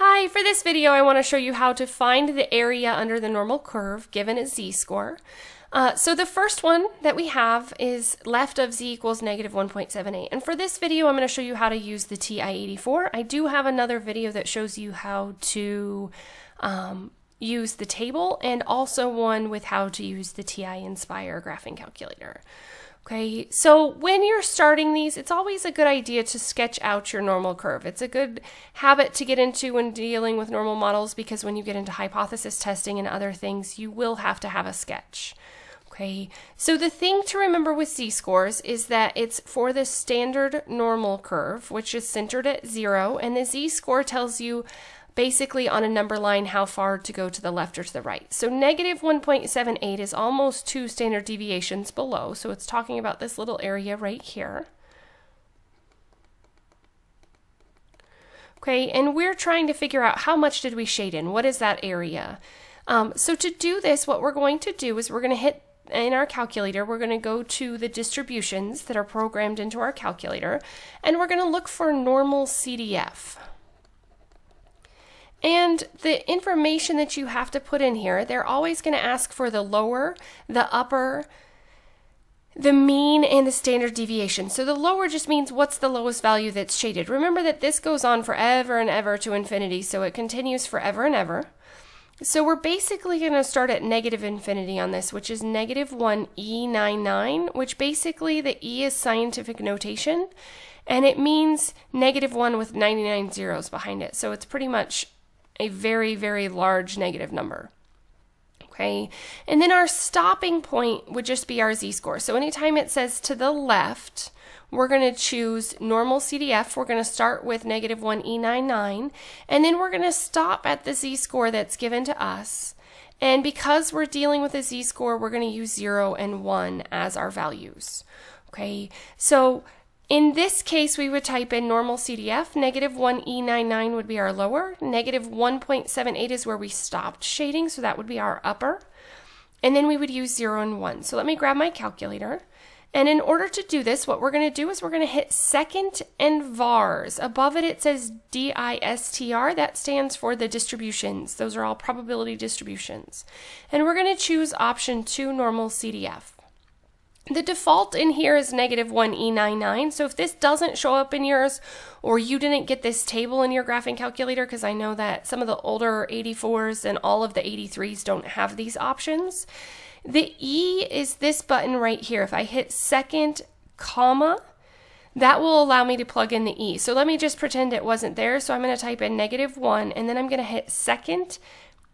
Hi, for this video I want to show you how to find the area under the normal curve given a z-score. Uh, so the first one that we have is left of z equals negative 1.78. And for this video I'm going to show you how to use the TI-84. I do have another video that shows you how to um, use the table and also one with how to use the TI-Nspire graphing calculator. Okay, so when you're starting these, it's always a good idea to sketch out your normal curve. It's a good habit to get into when dealing with normal models because when you get into hypothesis testing and other things, you will have to have a sketch. Okay, so the thing to remember with z-scores is that it's for the standard normal curve, which is centered at zero, and the z-score tells you basically on a number line how far to go to the left or to the right. So negative 1.78 is almost two standard deviations below. So it's talking about this little area right here. Okay, and we're trying to figure out how much did we shade in? What is that area? Um, so to do this, what we're going to do is we're going to hit in our calculator, we're going to go to the distributions that are programmed into our calculator, and we're going to look for normal CDF. And the information that you have to put in here, they're always going to ask for the lower, the upper, the mean, and the standard deviation. So the lower just means what's the lowest value that's shaded. Remember that this goes on forever and ever to infinity, so it continues forever and ever. So we're basically going to start at negative infinity on this, which is negative 1 E99, which basically the E is scientific notation, and it means negative 1 with 99 zeros behind it. So it's pretty much a very, very large negative number. Okay, and then our stopping point would just be our z-score. So anytime it says to the left, we're going to choose normal CDF. We're going to start with negative 1E99, and then we're going to stop at the z-score that's given to us. And because we're dealing with a z-score, we're going to use 0 and 1 as our values. Okay, so in this case, we would type in normal CDF. Negative 1E99 would be our lower. Negative 1.78 is where we stopped shading, so that would be our upper. And then we would use 0 and 1. So let me grab my calculator. And in order to do this, what we're going to do is we're going to hit second and vars. Above it, it says DISTR. That stands for the distributions. Those are all probability distributions. And we're going to choose option 2, normal CDF. The default in here is negative 1E99. So if this doesn't show up in yours or you didn't get this table in your graphing calculator, because I know that some of the older 84s and all of the 83s don't have these options, the E is this button right here. If I hit second comma, that will allow me to plug in the E. So let me just pretend it wasn't there. So I'm going to type in negative 1 and then I'm going to hit second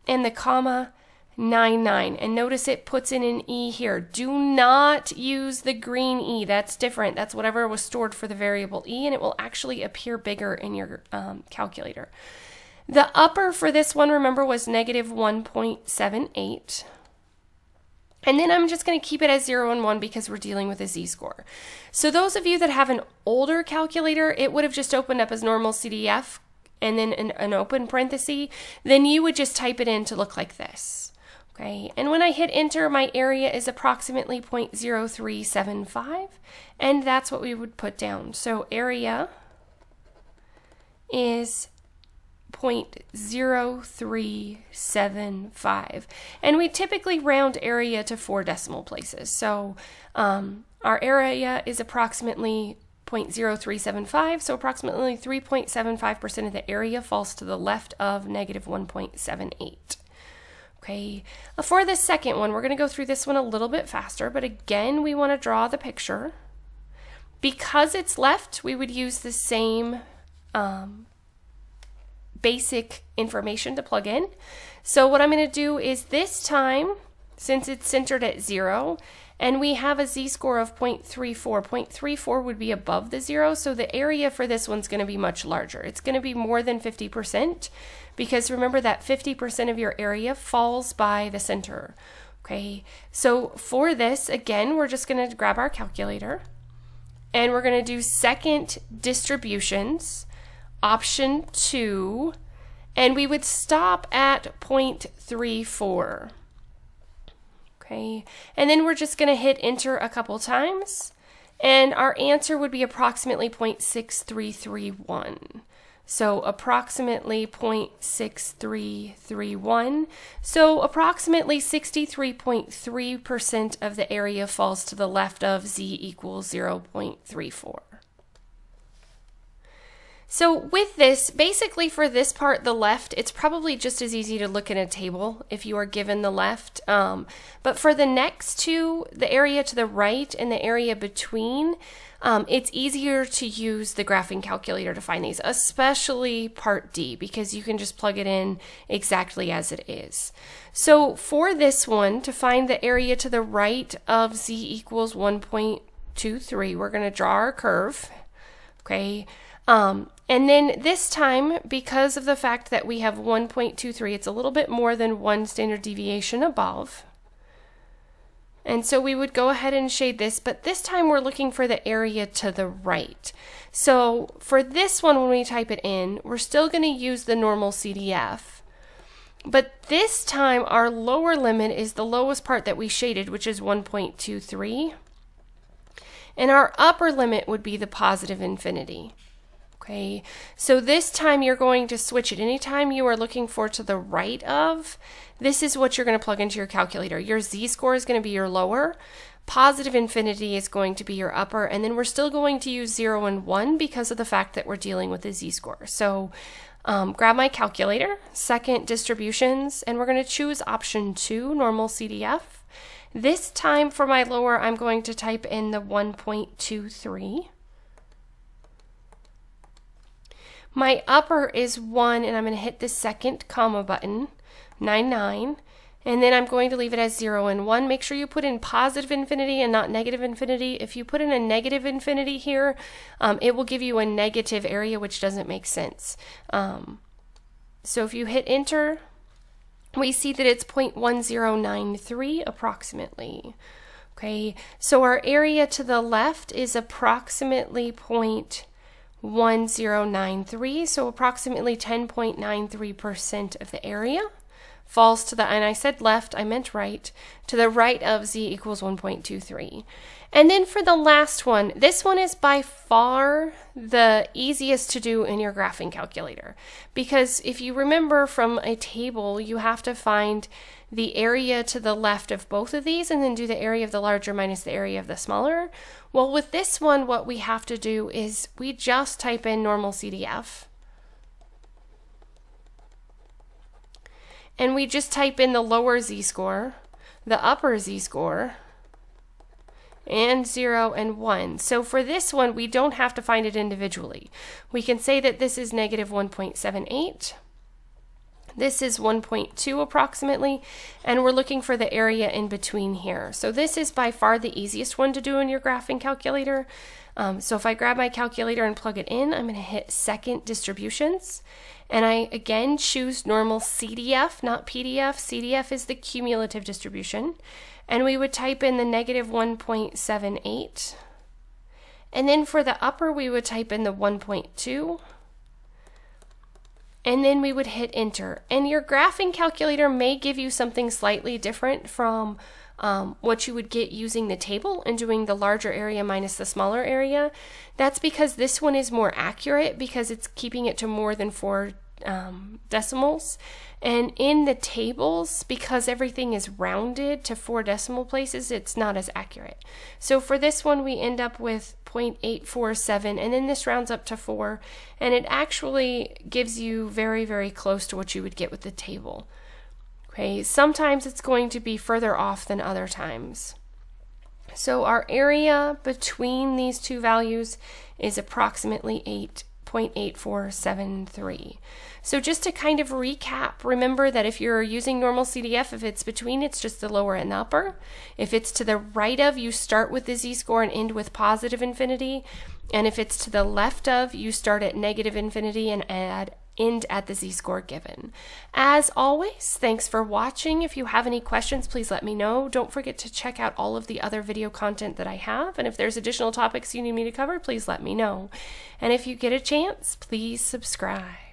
and the comma 99 and notice it puts in an E here. Do not use the green E. That's different. That's whatever was stored for the variable E and it will actually appear bigger in your um, calculator. The upper for this one, remember, was negative 1.78. And then I'm just going to keep it as 0 and 1 because we're dealing with a z-score. So those of you that have an older calculator, it would have just opened up as normal CDF and then an, an open parenthesis. Then you would just type it in to look like this. Okay, and when I hit enter, my area is approximately 0.0375, and that's what we would put down. So area is 0.0375. And we typically round area to four decimal places. So um, our area is approximately 0.0375, so approximately 3.75% of the area falls to the left of negative 1.78. Okay, uh, for the second one, we're going to go through this one a little bit faster, but again, we want to draw the picture. Because it's left, we would use the same um, basic information to plug in. So what I'm going to do is this time, since it's centered at zero, and we have a z-score of 0.34. 0.34 would be above the zero, so the area for this one's going to be much larger. It's going to be more than 50%, because remember that 50% of your area falls by the center. Okay, so for this, again, we're just going to grab our calculator, and we're going to do second distributions, option 2, and we would stop at 0.34. Okay, and then we're just going to hit enter a couple times, and our answer would be approximately 0.6331. So approximately 0.6331. So approximately 63.3% of the area falls to the left of z equals 0.34. So with this, basically for this part, the left, it's probably just as easy to look in a table if you are given the left. Um, but for the next two, the area to the right and the area between, um, it's easier to use the graphing calculator to find these, especially part D, because you can just plug it in exactly as it is. So for this one, to find the area to the right of z equals 1.23, we're going to draw our curve. Okay. Um, and then this time, because of the fact that we have 1.23, it's a little bit more than one standard deviation above. And so we would go ahead and shade this, but this time we're looking for the area to the right. So for this one, when we type it in, we're still going to use the normal CDF. But this time our lower limit is the lowest part that we shaded, which is 1.23. And our upper limit would be the positive infinity. Okay, so this time you're going to switch it. Anytime you are looking for to the right of, this is what you're going to plug into your calculator. Your z-score is going to be your lower, positive infinity is going to be your upper, and then we're still going to use 0 and 1 because of the fact that we're dealing with the z-score. So um, grab my calculator, second distributions, and we're going to choose option 2, normal CDF. This time for my lower, I'm going to type in the 1.23. My upper is 1, and I'm going to hit the second comma button, 9, 9. And then I'm going to leave it as 0 and 1. Make sure you put in positive infinity and not negative infinity. If you put in a negative infinity here, um, it will give you a negative area, which doesn't make sense. Um, so if you hit enter, we see that it's 0.1093 approximately. Okay, so our area to the left is approximately 0. 1093, so approximately 10.93% of the area falls to the, and I said left, I meant right, to the right of z equals 1.23. And then for the last one, this one is by far the easiest to do in your graphing calculator. Because if you remember from a table, you have to find the area to the left of both of these and then do the area of the larger minus the area of the smaller. Well, with this one, what we have to do is we just type in normal CDF. And we just type in the lower z-score, the upper z-score, and 0 and 1. So for this one, we don't have to find it individually. We can say that this is negative 1.78. This is 1.2 approximately, and we're looking for the area in between here. So this is by far the easiest one to do in your graphing calculator. Um, so if I grab my calculator and plug it in, I'm going to hit second distributions. And I again choose normal CDF, not PDF. CDF is the cumulative distribution and we would type in the negative 1.78. And then for the upper, we would type in the 1.2. And then we would hit enter. And your graphing calculator may give you something slightly different from um, what you would get using the table and doing the larger area minus the smaller area. That's because this one is more accurate because it's keeping it to more than four um, decimals. And in the tables, because everything is rounded to four decimal places, it's not as accurate. So for this one, we end up with 0.847, and then this rounds up to 4, and it actually gives you very, very close to what you would get with the table. Okay, sometimes it's going to be further off than other times. So our area between these two values is approximately 8 0.8473. So just to kind of recap, remember that if you're using normal CDF, if it's between, it's just the lower and the upper. If it's to the right of, you start with the z-score and end with positive infinity. And if it's to the left of, you start at negative infinity and add end at the z-score given. As always, thanks for watching. If you have any questions, please let me know. Don't forget to check out all of the other video content that I have. And if there's additional topics you need me to cover, please let me know. And if you get a chance, please subscribe.